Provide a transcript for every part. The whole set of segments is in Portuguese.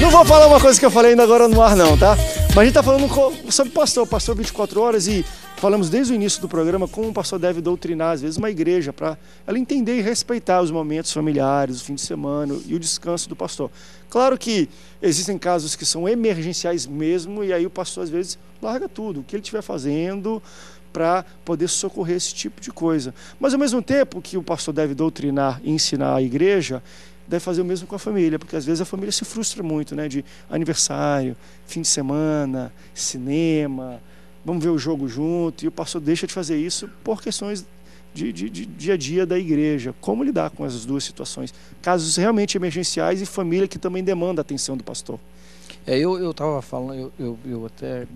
Não vou falar uma coisa que eu falei ainda agora no ar, não, tá? Mas a gente tá falando sobre pastor, pastor 24 horas e falamos desde o início do programa como um pastor deve doutrinar, às vezes, uma igreja, para ela entender e respeitar os momentos familiares, o fim de semana e o descanso do pastor. Claro que existem casos que são emergenciais mesmo, e aí o pastor, às vezes, larga tudo, o que ele estiver fazendo para poder socorrer esse tipo de coisa. Mas, ao mesmo tempo que o pastor deve doutrinar e ensinar a igreja, deve fazer o mesmo com a família, porque às vezes a família se frustra muito, né? De aniversário, fim de semana, cinema, vamos ver o jogo junto, e o pastor deixa de fazer isso por questões de, de, de, dia a dia da igreja. Como lidar com essas duas situações? Casos realmente emergenciais e família que também demanda a atenção do pastor. É, eu estava falando, eu, eu, eu até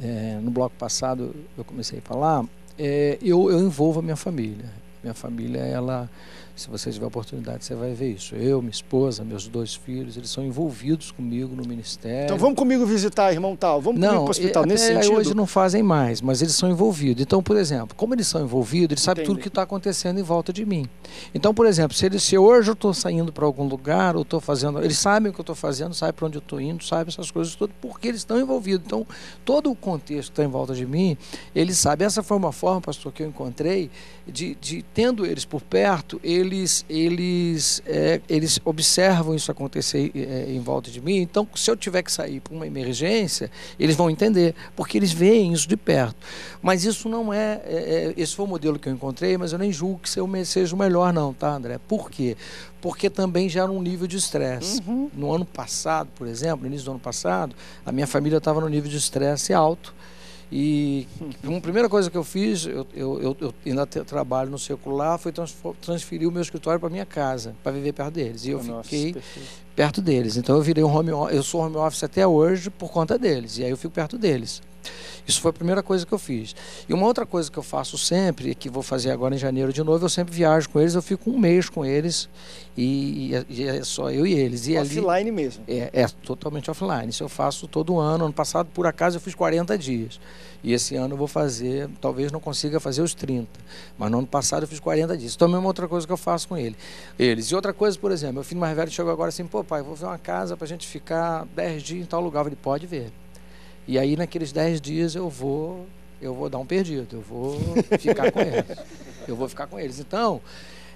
é, no bloco passado eu comecei a falar, é, eu, eu envolvo a minha família. Minha família, ela se você tiver oportunidade, você vai ver isso. Eu, minha esposa, meus dois filhos, eles são envolvidos comigo no ministério. Então vamos comigo visitar, irmão tal. Vamos não, comigo para o hospital nesse sentido. Hoje não fazem mais, mas eles são envolvidos. Então, por exemplo, como eles são envolvidos, eles sabem tudo que está acontecendo em volta de mim. Então, por exemplo, se, eles, se hoje eu estou saindo para algum lugar, ou estou fazendo, eles sabem o que eu estou fazendo, sabem para onde eu estou indo, sabem essas coisas todas, porque eles estão envolvidos. Então, todo o contexto que está em volta de mim, eles sabem. Essa foi uma forma, pastor, que eu encontrei de, de tendo eles por perto, eles eles é, eles observam isso acontecer é, em volta de mim. Então, se eu tiver que sair para uma emergência, eles vão entender, porque eles veem isso de perto. Mas isso não é, é, é esse foi o modelo que eu encontrei, mas eu nem julgo que seja o melhor não, tá, André? Por quê? Porque também gera um nível de estresse. Uhum. No ano passado, por exemplo, no início do ano passado, a minha família estava no nível de estresse alto. E a primeira coisa que eu fiz, eu, eu, eu ainda trabalho no circular, foi transferir o meu escritório para minha casa, para viver perto deles. E eu Nossa, fiquei perfeito. perto deles. Então eu virei um home office, eu sou home office até hoje por conta deles. E aí eu fico perto deles. Isso foi a primeira coisa que eu fiz. E uma outra coisa que eu faço sempre, que vou fazer agora em janeiro de novo, eu sempre viajo com eles, eu fico um mês com eles e, e é só eu e eles. E offline ali, mesmo? É, é, totalmente offline. Isso eu faço todo ano. Ano passado, por acaso, eu fiz 40 dias. E esse ano eu vou fazer, talvez não consiga fazer os 30. Mas no ano passado eu fiz 40 dias. Então é uma outra coisa que eu faço com ele. eles. E outra coisa, por exemplo, meu filho mais velho chegou agora assim, pô pai, vou ver uma casa para a gente ficar 10 dias em tal lugar. Ele pode ver. E aí naqueles 10 dias eu vou, eu vou dar um perdido, eu vou ficar com eles. Eu vou ficar com eles. Então,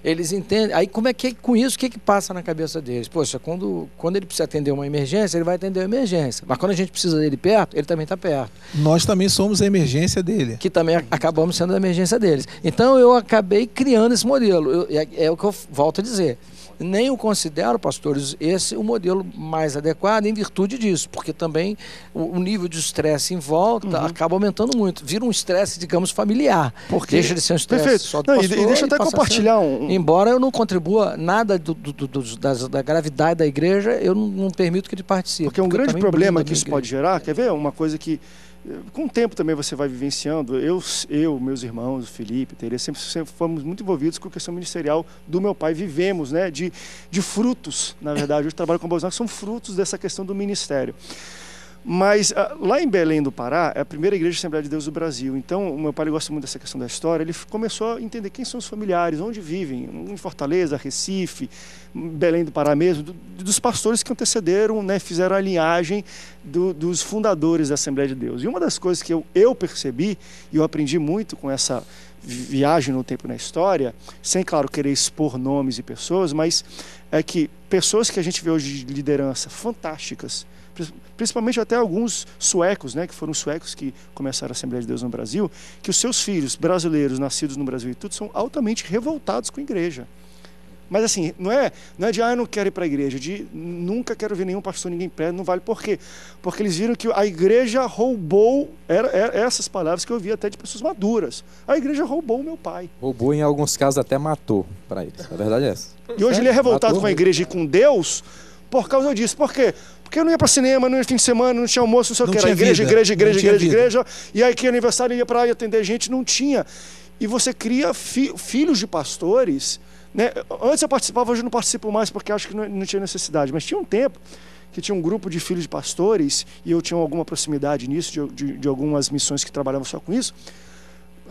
eles entendem. Aí como é que com isso o que, que passa na cabeça deles? Poxa, quando, quando ele precisa atender uma emergência, ele vai atender a emergência. Mas quando a gente precisa dele perto, ele também está perto. Nós também somos a emergência dele. Que também acabamos sendo a emergência deles. Então eu acabei criando esse modelo. Eu, é, é o que eu volto a dizer nem o considero, pastores, esse o modelo mais adequado em virtude disso, porque também o, o nível de estresse em volta uhum. acaba aumentando muito. Vira um estresse, digamos, familiar. Porque... Deixa de ser um estresse só do não, pastor, e, deixa eu até compartilhar um... Embora eu não contribua nada do, do, do, da, da, gravidade da igreja, eu não, não, permito que ele participe. Porque, porque um grande problema que isso pode gerar, quer ver? Uma coisa que com o tempo também você vai vivenciando. Eu, eu meus irmãos, o Felipe, Tereza, sempre, sempre fomos muito envolvidos com a questão ministerial do meu pai. Vivemos né, de, de frutos, na verdade. Hoje trabalho com Bolsonaro, são frutos dessa questão do ministério. Mas ah, lá em Belém do Pará, é a primeira igreja de Assembleia de Deus do Brasil. Então, o meu pai gosta muito dessa questão da história. Ele começou a entender quem são os familiares, onde vivem, em Fortaleza, Recife, Belém do Pará mesmo, do, dos pastores que antecederam, né, fizeram a linhagem do, dos fundadores da Assembleia de Deus. E uma das coisas que eu, eu percebi, e eu aprendi muito com essa viagem no tempo na história, sem, claro, querer expor nomes e pessoas, mas é que pessoas que a gente vê hoje de liderança fantásticas, principalmente até alguns suecos, né, que foram suecos que começaram a Assembleia de Deus no Brasil, que os seus filhos brasileiros, nascidos no Brasil e tudo, são altamente revoltados com a igreja. Mas assim, não é, não é de, ah, eu não quero ir para a igreja, de nunca quero ver nenhum pastor, ninguém prega, não vale. Por quê? Porque eles viram que a igreja roubou, era, era essas palavras que eu vi até de pessoas maduras. A igreja roubou o meu pai. Roubou, em alguns casos, até matou para eles. A verdade é essa. E hoje ele é revoltado matou, com a igreja e com Deus por causa disso. Por quê? Porque eu não ia para cinema, não ia fim de semana, não tinha almoço, não sei o que. Era igreja, igreja, igreja, igreja, igreja, E aí que aniversário ia para atender gente, não tinha. E você cria fi filhos de pastores. Né? Antes eu participava, hoje eu não participo mais porque acho que não, não tinha necessidade. Mas tinha um tempo que tinha um grupo de filhos de pastores e eu tinha alguma proximidade nisso, de, de, de algumas missões que trabalhavam só com isso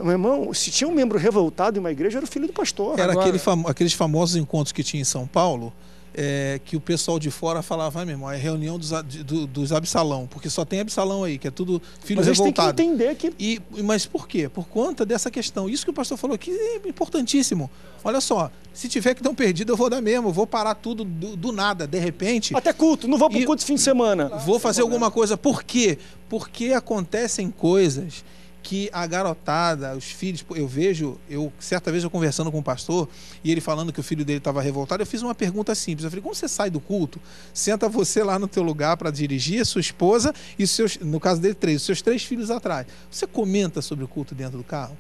Meu irmão, se tinha um membro revoltado em uma igreja, era o filho do pastor. Era aquele famo aqueles famosos encontros que tinha em São Paulo, é, que o pessoal de fora falava, ah, meu irmão, é reunião dos, do, dos Absalão, porque só tem Absalão aí, que é tudo filho mas revoltado. Mas tem que entender que... E, mas por quê? Por conta dessa questão. Isso que o pastor falou aqui é importantíssimo. Olha só, se tiver que dar um perdido, eu vou dar mesmo, vou parar tudo do, do nada, de repente. Até culto, não vou pro culto fim de semana. Vou fazer alguma coisa. Por quê? Porque acontecem coisas que a garotada, os filhos, eu vejo, eu certa vez eu conversando com o um pastor e ele falando que o filho dele estava revoltado, eu fiz uma pergunta simples. Eu falei: "Como você sai do culto? Senta você lá no teu lugar para dirigir, sua esposa e seus, no caso dele três, seus três filhos atrás. Você comenta sobre o culto dentro do carro?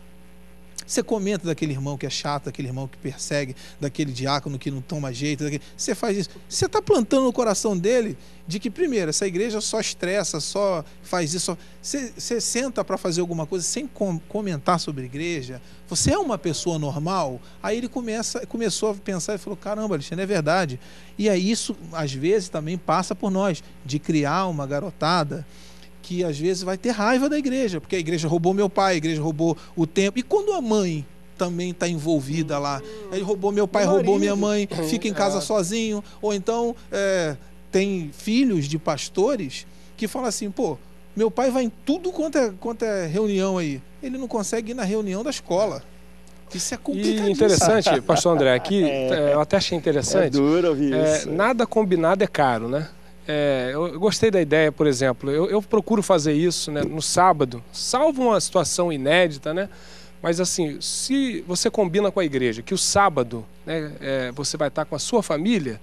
Você comenta daquele irmão que é chato, daquele irmão que persegue, daquele diácono que não toma jeito. Daquele... Você faz isso. Você está plantando no coração dele de que, primeiro, essa igreja só estressa, só faz isso. Só... Você, você senta para fazer alguma coisa sem com comentar sobre igreja. Você é uma pessoa normal? Aí ele começa, começou a pensar e falou: caramba, Alexandre, é verdade. E aí isso, às vezes, também passa por nós, de criar uma garotada que às vezes vai ter raiva da igreja, porque a igreja roubou meu pai, a igreja roubou o tempo. E quando a mãe também está envolvida lá, ele roubou meu pai, roubou minha mãe, fica em casa é. sozinho, ou então é, tem filhos de pastores que falam assim, pô, meu pai vai em tudo quanto é, quanto é reunião aí, ele não consegue ir na reunião da escola. Isso é complicado. E interessante, pastor André, aqui é, eu até achei interessante. É duro ouvir é, isso. Nada combinado é caro, né? É, eu gostei da ideia, por exemplo. Eu, eu, procuro fazer isso né, no sábado, salvo uma situação inédita, né? Mas assim, se você combina com a igreja que o sábado né, é, você vai estar com a sua família,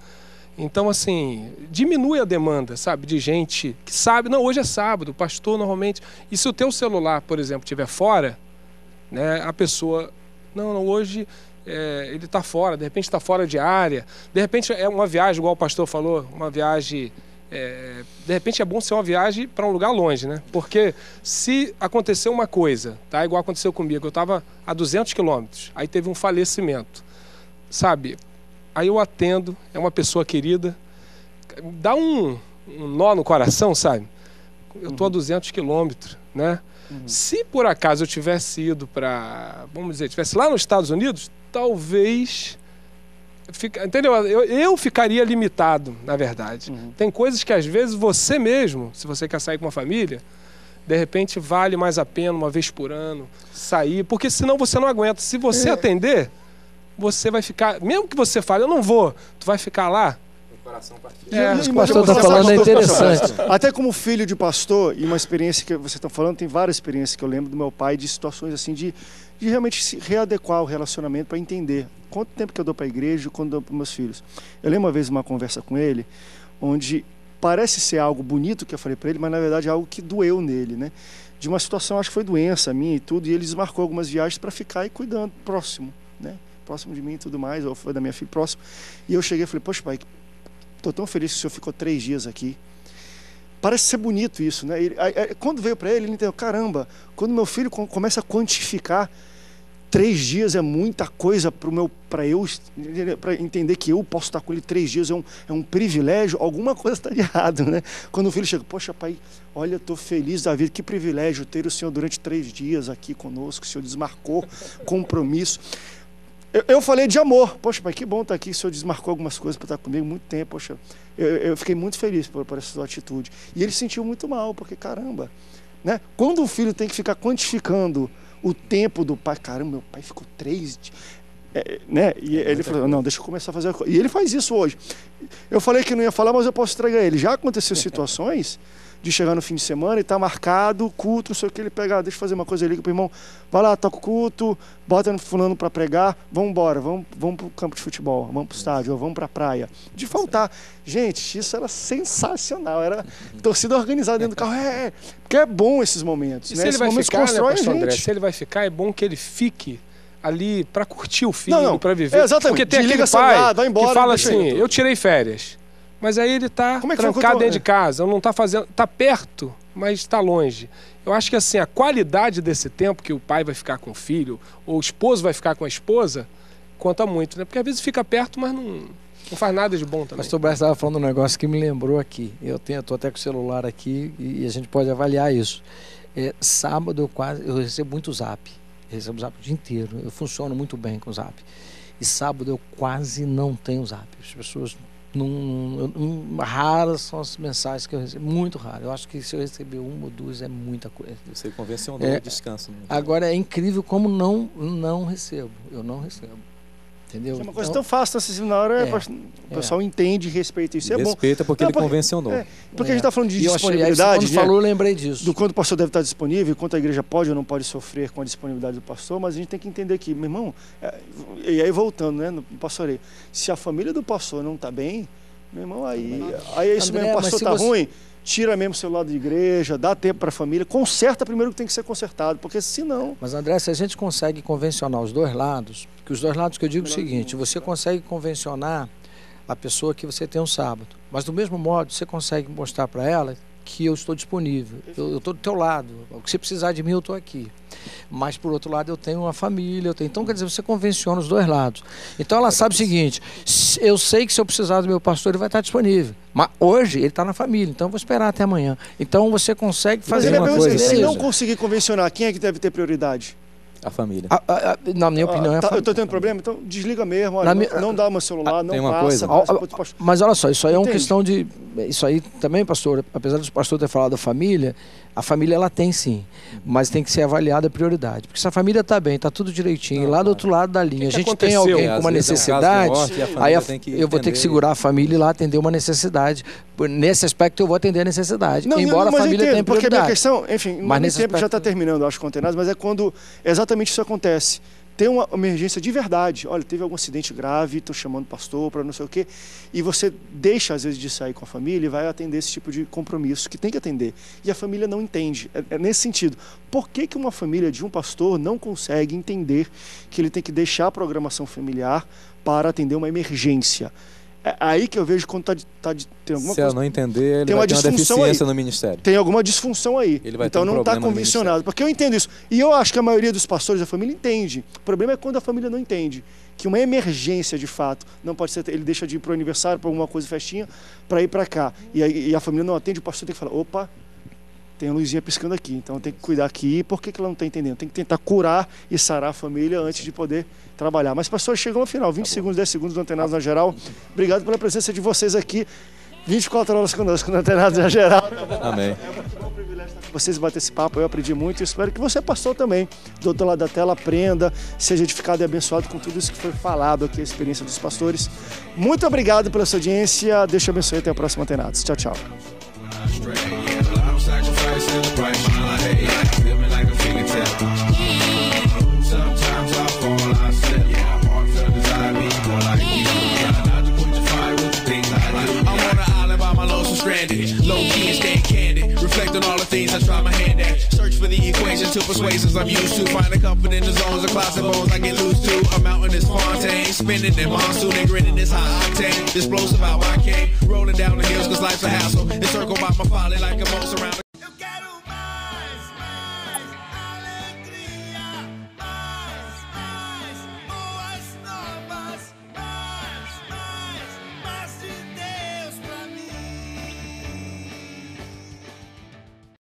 então assim, diminui a demanda, sabe, de gente que sabe, não, hoje é sábado, o pastor normalmente. E se o teu celular, por exemplo, estiver fora, né, a pessoa, não, não hoje é, ele está fora, de repente está fora de área, de repente é uma viagem, igual o pastor falou, uma viagem é, de repente é bom ser uma viagem para um lugar longe, né? Porque se acontecer uma coisa, tá? Igual aconteceu comigo, eu estava a 200 quilômetros, aí teve um falecimento, sabe? Aí eu atendo, é uma pessoa querida, dá um, um nó no coração, sabe? Eu estou a 200 uhum. quilômetros, né? Uhum. Se por acaso eu tivesse ido para, vamos dizer, tivesse lá nos Estados Unidos, talvez Fica, entendeu? Eu, eu, ficaria limitado, na verdade. Uhum. Tem coisas que às vezes você mesmo, se você quer sair com uma família, de repente vale mais a pena uma vez por ano sair, porque senão você não aguenta. Se você é. atender, você vai ficar, mesmo que você fale, eu não vou, tu vai ficar lá. É, o pastor está falando é interessante. Até como filho de pastor, e uma experiência que você está falando, tem várias experiências que eu lembro do meu pai de situações assim de, de realmente se readequar o relacionamento para entender quanto tempo que eu dou para a igreja quanto dou para meus filhos. Eu lembro uma vez uma conversa com ele, onde parece ser algo bonito que eu falei para ele, mas na verdade é algo que doeu nele, né? De uma situação, acho que foi doença minha e tudo, e ele desmarcou algumas viagens para ficar e cuidando próximo, né? Próximo de mim e tudo mais, ou foi da minha filha próximo. E eu cheguei e falei, poxa, pai, estou tão feliz que o senhor ficou três dias aqui. Parece ser bonito isso, né? Ele, quando veio para ele, ele entendeu, caramba, quando meu filho começa a quantificar três dias é muita coisa para eu para entender que eu posso estar com ele três dias é um, é um privilégio alguma coisa está de errado né? Quando o filho chega poxa pai olha estou feliz da vida que privilégio ter o senhor durante três dias aqui conosco o senhor desmarcou compromisso eu, eu falei de amor poxa pai que bom estar aqui o senhor desmarcou algumas coisas para estar comigo muito tempo poxa eu, eu fiquei muito feliz por, por essa sua atitude e ele se sentiu muito mal porque caramba né quando o filho tem que ficar quantificando o tempo do pai. Caramba, meu pai ficou três. É, né? E é ele falou: não, deixa eu começar a fazer a coisa. E ele faz isso hoje. Eu falei que não ia falar, mas eu posso estragar ele. Já aconteceu situações de chegar no fim de semana e tá marcado, culto, não sei o que, ele pega, ah, deixa eu fazer uma coisa, liga pro irmão, vai lá, toca o culto, bota no fulano para pregar, vamos embora, vamos, vamos pro campo de futebol, vamos pro estádio, vamos pra praia. De faltar. Gente, isso era sensacional, era torcida organizada dentro do carro, é, é porque é bom esses momentos, e né? Se ele vai ficar, né, gente. André, se ele vai ficar, é bom que ele fique ali para curtir o filho, para viver. É, exatamente. Porque tem Desliga aquele pai celular, embora, que fala assim, eu tirei férias. Mas aí ele está é trancado eu tô- dentro de casa, não está fazendo, está perto, mas está longe. Eu acho que assim a qualidade desse tempo que o pai vai ficar com o filho ou o esposo vai ficar com a esposa conta muito, né? Porque às vezes fica perto, mas não, não faz nada de bom também. Pastor Braz estava falando um negócio que me lembrou aqui. Eu tenho, estou até com o celular aqui e, e a gente pode avaliar isso. É, sábado eu quase eu recebo muito zap. recebo zap o dia inteiro. Eu funciono muito bem com o zap. E sábado eu quase não tenho zap. As pessoas não, não, raras são as mensagens que eu recebo, muito raro. Eu acho que se eu receber uma ou duas é muita coisa. Você convencionou é, o descanso. Né? Agora é incrível como não não recebo. Eu não recebo. Entendeu? É uma coisa então, tão fácil, assim, na hora é, o é. pessoal é. entende e respeita isso. É bom. Respeita porque não, ele porque, convencionou. É, porque a gente está falando de e disponibilidade. Achei, quando falou, eu lembrei disso. Do quanto o pastor deve estar disponível, quanto a igreja pode ou não pode sofrer com a disponibilidade do pastor, mas a gente tem que entender que, meu irmão, é, e aí voltando né, no pastoreio, se a família do pastor não está bem, meu irmão, aí, aí é isso André, mesmo, o pastor está você... ruim tira mesmo o celular da igreja, dá tempo para a família, conserta primeiro o que tem que ser consertado, porque senão. Mas André, se a gente consegue convencionar os dois lados, que os dois lados que eu digo é o seguinte, você consegue convencionar a pessoa que você tem um sábado, mas do mesmo modo você consegue mostrar para ela que eu estou disponível, eu estou do teu lado, o que você precisar de mim eu estou aqui. Mas por outro lado eu tenho uma família, eu tenho. Então quer dizer você convenciona os dois lados. Então ela sabe o seguinte: eu sei que se eu precisar do meu pastor ele vai estar disponível. Mas hoje ele está na família, então eu vou esperar até amanhã. Então você consegue fazer Mas uma coisa. Se não conseguir convencionar, quem é que deve ter prioridade? A família. A, a, a, na minha opinião, ah, é tá, Eu estou tendo problema, então desliga mesmo. Olha, não, não, dá meu celular, não uma passa. Coisa. mas olha só, isso aí é uma questão de. Isso aí também, pastor, apesar do pastor ter falado da família, a família ela tem sim, mas tem que ser avaliada a prioridade. Porque se a família está bem, está tudo direitinho, não, lá do outro lado da linha, que a gente tem alguém com uma necessidade, é um morte, aí a, eu vou ter que segurar a família e lá atender uma necessidade. Nesse aspecto eu vou atender a necessidade, não, embora não, a família entendo, tenha prioridade. Porque a minha questão, enfim, mas nesse tempo aspecto... já está terminando, acho, contenados, mas é quando exatamente isso acontece tem uma emergência de verdade. Olha, teve algum acidente grave, estou chamando o pastor para não sei o quê. E você deixa, às vezes, de sair com a família e vai atender esse tipo de compromisso que tem que atender. E a família não entende. É, é nesse sentido. Por que, que uma família de um pastor não consegue entender que ele tem que deixar a programação familiar para atender uma emergência? É aí que eu vejo quando tá, tá tem alguma Se coisa. Se não entender, ele tem uma, disfunção uma deficiência aí. no ministério. Tem alguma disfunção aí. então um não está convencionado. Porque eu entendo isso. E eu acho que a maioria dos pastores da família entende. O problema é quando a família não entende. Que uma emergência, de fato, não pode ser. Ele deixa de ir para o aniversário, para alguma coisa, festinha, para ir para cá. E, aí, e a família não atende, o pastor tem que falar: opa, tem a luzinha piscando aqui, então tem que cuidar aqui. Por que, que ela não está entendendo? Tem que tentar curar e sarar a família antes de poder trabalhar. Mas, pastor, chegou ao final, 20 tá segundos, 10 segundos do Antenados na Geral. Obrigado pela presença de vocês aqui. 24 horas conosco no Antenados na Geral. Amém. É muito bom privilégio estar com vocês bater esse papo. Eu aprendi muito e espero que você, pastor, também, do outro lado da tela, aprenda, seja edificado e abençoado com tudo isso que foi falado aqui, a experiência dos pastores. Muito obrigado pela sua audiência. Deus te abençoe. Até o próximo Antenados. Tchau, tchau. To persuasions I'm used to. All about my lost stranded no kids they can't reflecting all the things I try my hand at search for the equation to persuade us like you to find a comfort in the zones of closet bones I get loose to. A mountain is Fontaine, spinning in monsoon and grinning this high octane. Explosive how I came, rolling down the hills cause life's a hassle. Encircled by my folly like a most